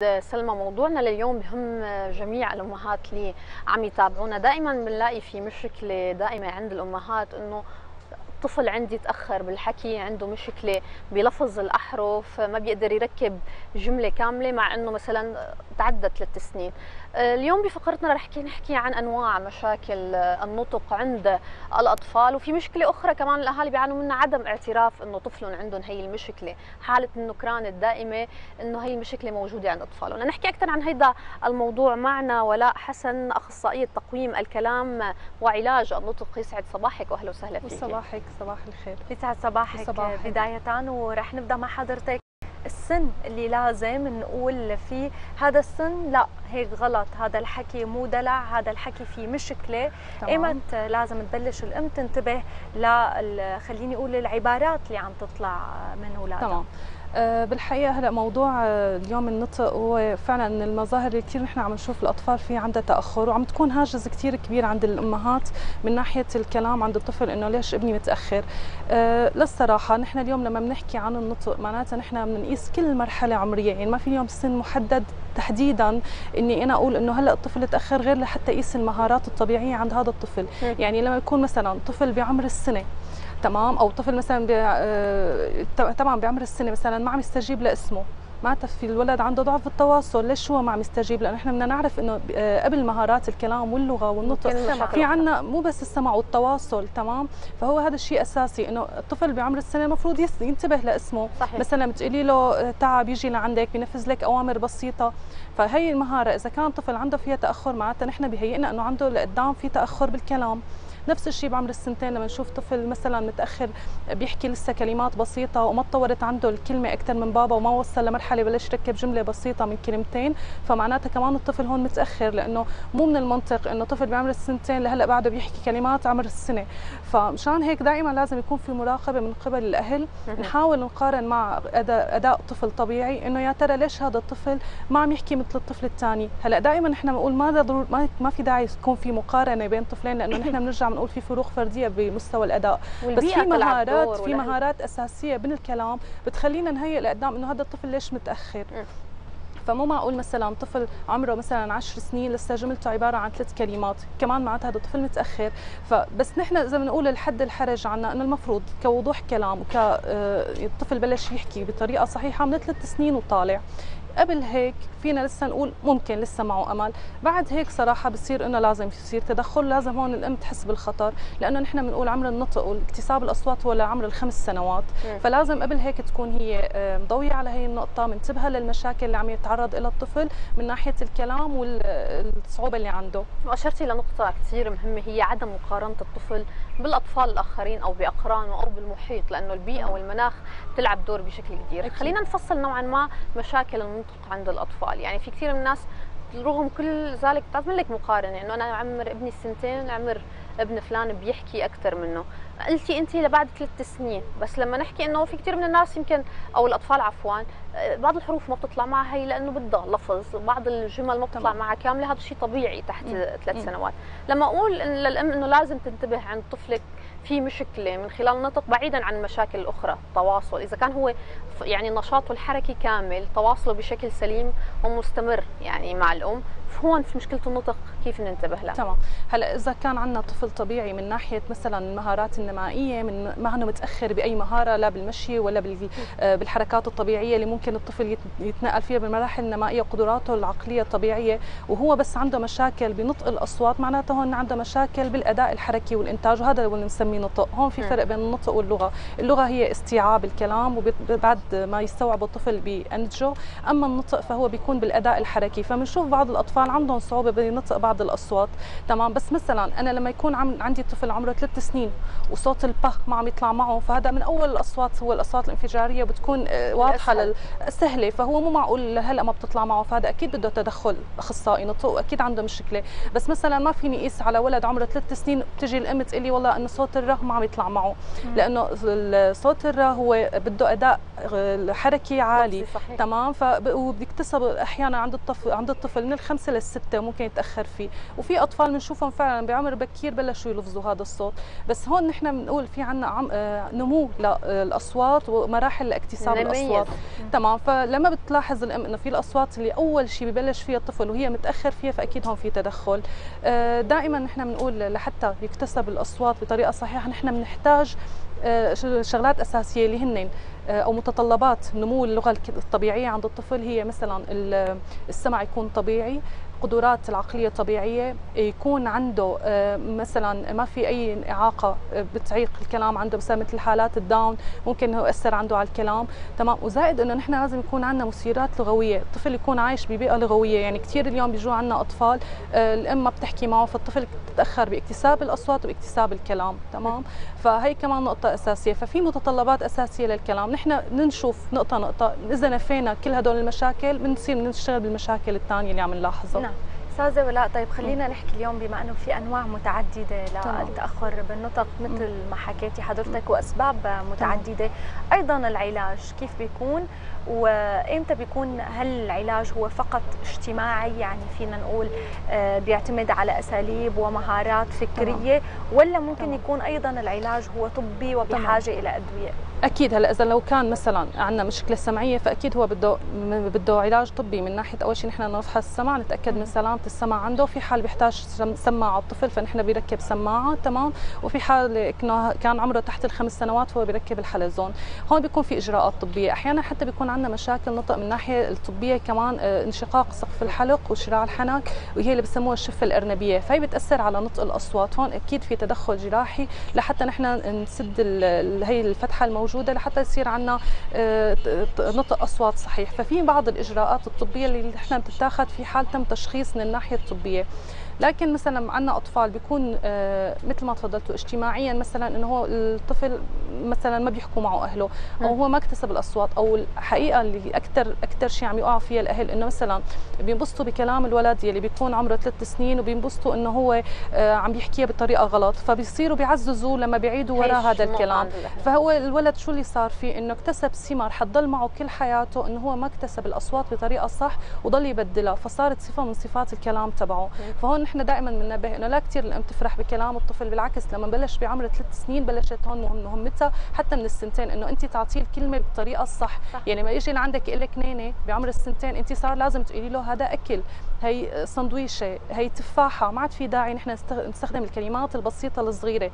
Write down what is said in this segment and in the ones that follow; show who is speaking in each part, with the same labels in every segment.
Speaker 1: سلمى موضوعنا لليوم بهم جميع الأمهات اللي عم يتابعونا. دائما بنلاقي في مشكلة دائمة عند الأمهات إنه الطفل عندي تاخر بالحكي عنده مشكلة بلفظ الأحرف ما بيقدر يركب جملة كاملة مع إنه مثلا تعدى ثلاث سنين. اليوم بفقرتنا رح نحكي عن أنواع مشاكل النطق عند الأطفال وفي مشكلة أخرى كمان الأهالي بيعانوا منها عدم اعتراف إنه طفلهم عندهم هي المشكلة. حالة النكران الدائمة إنه هي المشكلة موجودة عند أطفالهم. لنحكي أكثر عن هذا الموضوع معنا ولاء حسن أخصائية تقويم الكلام وعلاج النطق. يسعد صباحك واهلا وسهلا فيك.
Speaker 2: صباحك صباح الخير.
Speaker 3: يسعد صباحك صباح بدايه ورح نبدأ مع حضرتك. السن اللي لازم نقول فيه هذا السن لا هيك غلط. هذا الحكي مو دلع هذا الحكي فيه مشكلة. ايمت لازم تبلش الأم تنتبه ل خليني أقول العبارات اللي عم تطلع من اولادها
Speaker 2: تمام. بالحقيقة هلا موضوع آه، اليوم النطق هو فعلا من المظاهر اللي كثير نحن عم نشوف الأطفال في عندها تأخر وعم تكون هاجس كثير كبير عند الأمهات من ناحية الكلام عند الطفل إنه ليش ابني متأخر. أه للصراحة نحن اليوم لما بنحكي عن النطق معناتها نحن بنقيس كل مرحلة عمرية يعني ما في اليوم سن محدد تحديدا إني أنا أقول إنه هلأ الطفل تأخر غير لحتى اقيس المهارات الطبيعية عند هذا الطفل. يعني لما يكون مثلا طفل بعمر السنة تمام؟ أو طفل مثلا آه، طبعا بعمر السنة مثلا ما عم يستجيب لاسمه. معناتها في الولد عنده ضعف بالتواصل ليش هو ما عم يستجيب؟ لأنه إحنا بدنا نعرف إنه آه، قبل مهارات الكلام واللغة والنطق في عنا مو بس السمع والتواصل تمام؟ فهو هذا الشيء أساسي إنه الطفل بعمر السنة المفروض ينتبه لاسمه. صحيح. مثلا بتقولي له تعب يجي لعندك بينفذ لك أوامر بسيطة. فهي المهارة إذا كان طفل عنده فيها تأخر معناتها نحن بهيئنا إنه عنده لقدام في تأخر بالكلام. نفس الشيء بعمر السنتين لما نشوف طفل مثلا متأخر بيحكي لسه كلمات بسيطة وما تطورت عنده الكلمة أكثر من بابا وما وصل لمرحلة بلش يركب جملة بسيطة من كلمتين فمعناتها كمان الطفل هون متأخر لأنه مو من المنطق إنه طفل بعمر السنتين لهلأ بعده بيحكي كلمات عمر السنة. فمشان هيك دائما لازم يكون في مراقبة من قبل الأهل نحاول نقارن مع أداء طفل طبيعي إنه يا ترى ليش هذا الطفل ما عم يحكي مثل الطفل الثاني هلأ دائما نحن بنقول ما ما في داعي يكون في مقارنة بين طفلين لأنه نحن بنرجع بنقول في فروق فردية بمستوى الأداء. بس في مهارات في مهارات أساسية من الكلام بتخلينا نهيئ لقدام إنه هذا الطفل ليش متأخر. فمو معقول مثلا طفل عمره مثلا 10 سنين لسه جملته عبارة عن ثلاث كلمات كمان معناتها هذا الطفل متأخر. فبس نحن اذا بنقول الحد الحرج عنا إنه المفروض كوضوح كلام وك آه، الطفل بلش يحكي بطريقة صحيحة من ثلاث سنين وطالع. قبل هيك فينا لسه نقول ممكن لسه معه أمل. بعد هيك صراحة بصير إنه لازم يصير تدخل لازم هون الأم تحس بالخطر لأنه نحن بنقول عمر النطق واكتساب الأصوات هو لعمر الخمس سنوات. م. فلازم قبل هيك تكون هي مضويه على هي النقطة منتبهة للمشاكل اللي عم يتعرض لها الطفل من ناحية الكلام والصعوبه اللي عنده.
Speaker 1: وأشرتي لنقطة كثير مهمة هي عدم مقارنة الطفل بالأطفال الآخرين أو باقرانه أو بالمحيط لأنه البيئة والمناخ بتلعب دور بشكل كبير. خلينا نفصل نوعا ما مشاكل النطق عند الأطفال. يعني في كثير من الناس رغم كل ذلك بتعمل لك مقارنة إنه أنا عمر ابني السنتين عمر ابن فلان بيحكي أكثر منه. قلتي انت لبعد ثلاث سنين بس لما نحكي إنه في كثير من الناس يمكن أو الأطفال عفوا بعض الحروف ما بتطلع معها هي لأنه بدها لفظ بعض الجمل ما بتطلع معها كاملة. هذا شيء طبيعي تحت ثلاث سنوات. لما أقول إن للأم إنه لازم تنتبه عند طفلك في مشكلة من خلال النطق بعيدا عن المشاكل الاخرى التواصل إذا كان هو يعني نشاطه الحركي كامل تواصله بشكل سليم ومستمر يعني مع الأم هون في مشكله النطق كيف ننتبه لها
Speaker 2: تمام. هلا إذا كان عندنا طفل طبيعي من ناحية مثلا المهارات النمائية من ما انه متأخر بأي مهارة لا بالمشي ولا آه، بالحركات الطبيعية اللي ممكن الطفل يتنقل فيها بالمراحل النمائية وقدراته العقلية الطبيعية وهو بس عنده مشاكل بنطق الأصوات معناته هون عنده مشاكل بالأداء الحركي والإنتاج وهذا اللي بنسميه نطق. هون في فرق بين النطق واللغة. اللغة هي استيعاب الكلام وبعد ما يستوعب الطفل بينتجه أما النطق فهو بيكون بالأداء الحركي. فبنشوف بعض الأطفال عندهم صعوبة بنطق بعض الأصوات. تمام بس مثلا أنا لما يكون عم عندي طفل عمره ثلاث سنين وصوت البه ما عم يطلع معه فهذا من أول الأصوات هو الأصوات الانفجارية بتكون آه، واضحة سهلة. فهو مو معقول هلا ما بتطلع معه فهذا أكيد بده تدخل أخصائي نطق واكيد عنده مشكلة. بس مثلا ما فيني أقيس على ولد عمره ثلاث سنين بتجي الام تقول لي والله إنه صوت الره ما عم يطلع معه. لأنه صوت الره هو بده أداء آه، حركي عالي. تمام وبيكتسب أحيانا عند الطفل عند الطفل من الخمس للستة ممكن يتأخر فيه. وفي أطفال بنشوفهم فعلا بعمر بكير بلشوا يلفظوا هذا الصوت. بس هون نحن بنقول في عندنا عم... آه، نمو للاصوات ومراحل لاكتساب الأصوات. تمام. فلما بتلاحظ الأم إنه في الأصوات اللي أول شيء ببلش فيها الطفل وهي متأخر فيها فأكيد هون في تدخل. آه، دائما نحن بنقول لحتى يكتسب الأصوات بطريقة صحيحة نحن بنحتاج آه، شغلات أساسية اللي هن آه، أو متطلبات نمو اللغة الطبيعية عند الطفل هي مثلا السمع يكون طبيعي القدرات العقلية طبيعيه يكون عنده آه، مثلا ما في أي إعاقة آه، بتعيق الكلام عنده مثلا مثل حالات الداون ممكن إنه ياثر عنده على الكلام. تمام. وزائد إنه نحن لازم يكون عندنا مثيرات لغوية. الطفل يكون عايش ببيئة لغوية. يعني كثير اليوم بيجوا عندنا أطفال آه، الام ما بتحكي معه فالطفل تتأخر باكتساب الأصوات وباكتساب الكلام. تمام. فهي كمان نقطة أساسية. ففي متطلبات أساسية للكلام. نحن نشوف نقطة نقطة. إذا نفينا كل هدول المشاكل بنصير نشتغل بالمشاكل الثانية اللي عم نلاحظها.
Speaker 3: نعم. استاذه ولاء طيب خلينا نحكي اليوم بما أنه في أنواع متعددة للتأخر بالنطق مثل ما حكيتي حضرتك وأسباب متعددة. أيضا العلاج كيف بيكون؟ وإمتى بيكون هل العلاج هو فقط اجتماعي؟ يعني فينا نقول آه، بيعتمد على أساليب ومهارات فكرية ولا ممكن يكون أيضا العلاج هو طبي وبحاجة إلى أدوية؟
Speaker 2: أكيد. هلا إذا لو كان مثلا عندنا مشكلة سمعية فأكيد هو بده بده علاج طبي. من ناحية أول شيء نحن نفحص السمع نتأكد من سلامه السمع عنده. في حال بيحتاج سماعة الطفل فنحن بيركب سماعة تمام؟ وفي حال كان عمره تحت الخمس سنوات فهو بيركب الحلزون. هون بيكون في إجراءات طبية. أحيانا حتى بيكون عندنا مشاكل نطق من الناحيه الطبية كمان آه، انشقاق سقف الحلق وشراع الحنك وهي اللي بسموها الشفة الإرنبية. فهي بتأثر على نطق الأصوات. هون أكيد في تدخل جراحي لحتى نحن نسد هي الفتحة الموجودة لحتى يصير عندنا آه، نطق أصوات صحيح. ففي بعض الإجراءات الطبية اللي نحن بتتاخذ في حال تم تشخيص من الناحية الطبية. لكن مثلا عندنا أطفال بيكون آه، مثل ما تفضلتوا اجتماعيا مثلا إنه هو الطفل مثلا ما بيحكوا معه أهله أو هو ما اكتسب الأصوات أو الحقيقة اللي أكثر أكثر شيء عم يقع فيها الأهل إنه مثلا بينبسطوا بكلام الولد يلي بيكون عمره ثلاث سنين وبينبسطوا إنه هو آه، عم يحكيها بطريقة غلط فبيصيروا بيعززوا لما بيعيدوا وراء هذا الكلام. فهو الولد شو اللي صار فيه؟ إنه اكتسب سمر حتضل معه كل حياته إنه هو ما اكتسب الأصوات بطريقة صح وضل يبدلها فصارت صفة من صفات الكلام تبعه. فهون نحن دائما بننبه إنه لا كثير الأم تفرح بكلام الطفل بالعكس لما بلش بعمر ثلاث سنين بلشت هون مهمتها حتى من السنتين إنه انت تعطيه الكلمة بالطريقة الصح صح. يعني ما يجي لعندك يقول لك نينة بعمر السنتين انت صار لازم تقولي له هذا أكل هي سندويشة هي تفاحة ما عاد في داعي نحن نستخدم الكلمات البسيطة الصغيرة.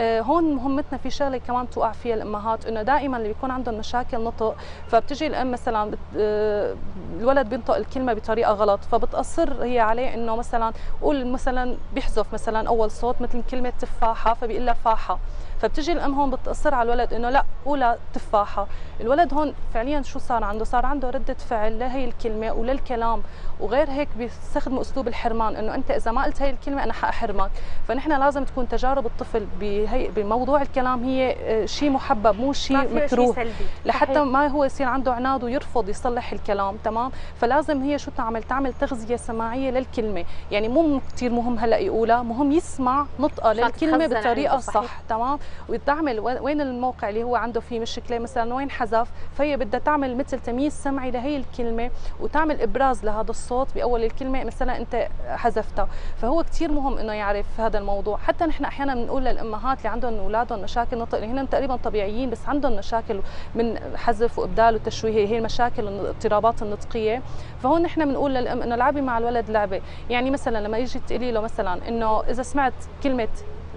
Speaker 2: آه هون مهمتنا في شغلة كمان توقع فيها الأمهات إنه دائما اللي بيكون عندهم مشاكل نطق فبتجي الأم مثلا آه الولد بينطق الكلمة بطريقة غلط فبتأصر هي عليه إنه مثلا قول مثلا بيحذف مثلا أول صوت مثل كلمة تفاحة فبيقول لها فاحة. فبتجي الأم هون بتصر على الولد إنه لا قولها تفاحة. الولد هون فعليا شو صار عنده؟ صار عنده ردة فعل لهي الكلمة وللكلام. وغير هيك بيستخدموا أسلوب الحرمان إنه أنت إذا ما قلت هي الكلمة أنا حاحرمك فنحن لازم تكون تجارب الطفل بهي بموضوع الكلام هي آه، شيء محبب مو شيء مكروه. سلبي. لحتى صحيح. ما هو يصير عنده عناد ويرفض يصلح الكلام تمام؟ فلازم هي شو تعمل؟ تعمل تغذية سماعية للكلمة. يعني مو كثير مهم هلأ يقولها مهم يسمع نطقة للكلمة بطريقة صح تمام؟ وتعمل وين الموقع اللي هو عنده فيه مشكله مثلا وين حذف؟ فهي بدها تعمل مثل تمييز سمعي لهي الكلمة وتعمل إبراز لهذا الصوت بأول الكلمة مثلا أنت حذفتها. فهو كثير مهم إنه يعرف هذا الموضوع. حتى نحن أحيانا بنقول للأمهات اللي عندهم أولادهم مشاكل نطق هن تقريبا طبيعيين بس عندهم مشاكل من حذف وإبدال وتشويه. هي المشاكل الاضطرابات النطقية. فهون نحن بنقول للأم إنه لعبي مع الولد لعبة. يعني مثلا لما يجي تقولي له مثلا إنه إذا سمعت كلمة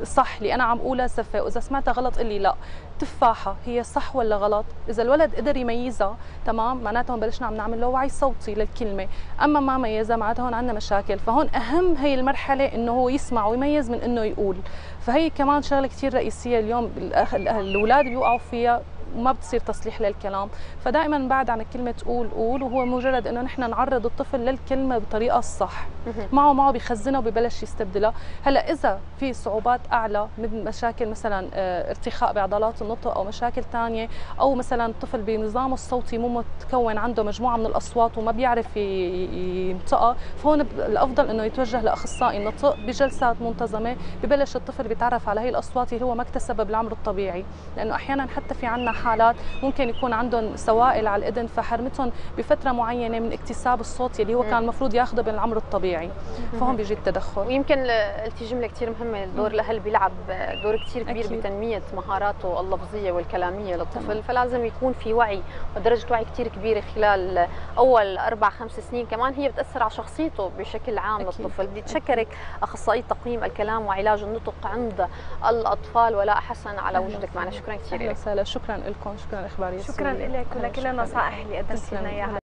Speaker 2: صح اللي أنا عم أقولها سفة وإذا سمعتها غلط قل لي لا. تفاحة هي صح ولا غلط؟ إذا الولد قدر يميزها تمام؟ معناتها هون بلشنا عم نعمل له وعي صوتي للكلمة. أما ما ميزها معناتها هون عندنا مشاكل فهون أهم هي المرحلة إنه هو يسمع ويميز من إنه يقول. فهي كمان شغلة كثير رئيسية اليوم الأولاد بيوقعوا فيها وما بتصير تصليح للكلام. فدائما بعد عن كلمه قول قول وهو مجرد إنه نحن نعرض الطفل للكلمة بطريقة الصح. معه معه بخزنها وببلش يستبدلها هلأ إذا في صعوبات أعلى من مشاكل مثلا آه، ارتخاء بعضلات النطق أو مشاكل ثانية أو مثلا الطفل بنظامه الصوتي مو متكون عنده مجموعة من الأصوات وما بيعرف ينطقها فهون الأفضل إنه يتوجه لأخصائي النطق بجلسات منتظمة ببلش الطفل بيتعرف على هي الأصوات اللي هو ما اكتسبها بالعمر الطبيعي. لأنه أحيانا حتى في عندنا حالات ممكن يكون عندهم سوائل على الإذن فحرمتهم بفترة معينة من اكتساب الصوت يلي هو كان المفروض ياخذه بالعمر الطبيعي. فهون بيجي التدخل.
Speaker 1: ويمكن قلتي جملة كثير مهمة دور الاهل بيلعب دور كثير كبير أكيد. بتنمية مهاراته اللفظية والكلامية للطفل. فلازم يكون في وعي ودرجة وعي كثير كبيرة خلال أول أربع خمس سنين. كمان هي بتأثر على شخصيته بشكل عام أكيد. للطفل. بدي اتشكرك اخصائيه تقييم الكلام وعلاج النطق عند الأطفال ولاء حسن على وجودك معنا. شكرا كثير
Speaker 2: لك. شكرا لكم شكرا اخباريه
Speaker 3: شكرا لك ولكل النصائح اللي قدمتي لنا اياها